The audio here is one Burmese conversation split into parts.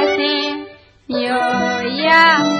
အစဉ်မြို့ရောက်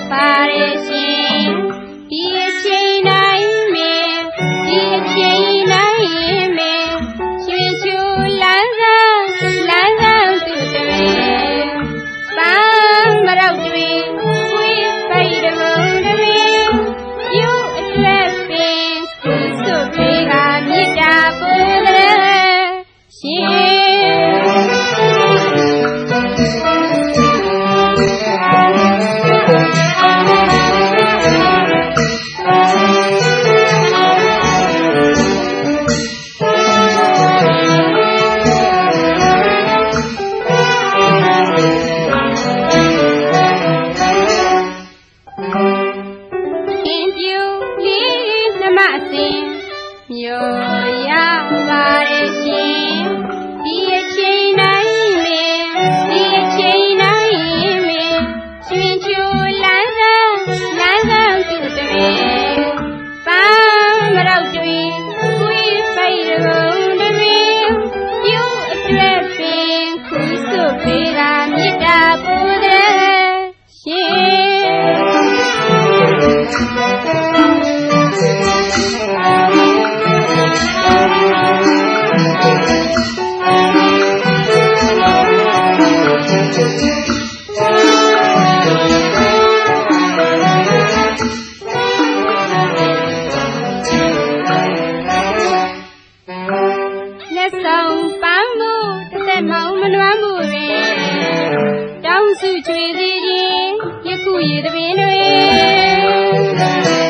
စုချွေစေခြင်းယခုရေတပင်တွင်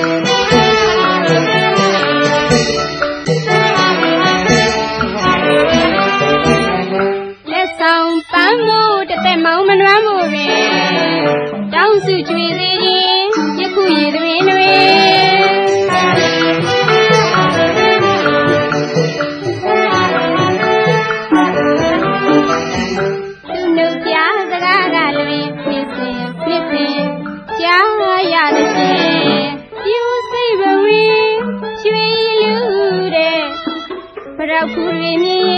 Procure-me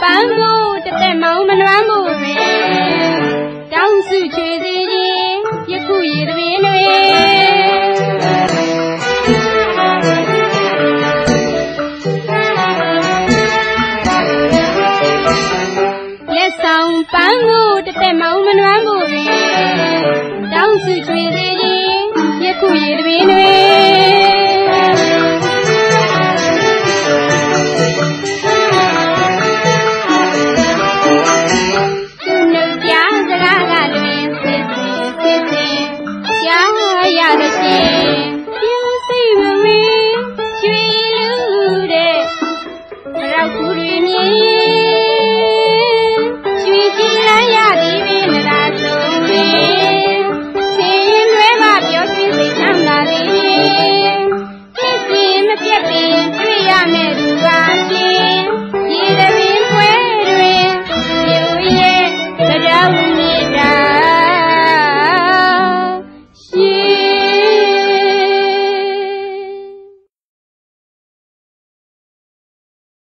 ပန်းမို့တသက်မောင်မလွမ်းမို့ပဲတောင်းစုချွေသေးခြင်းယခုရေသမင်းတွေ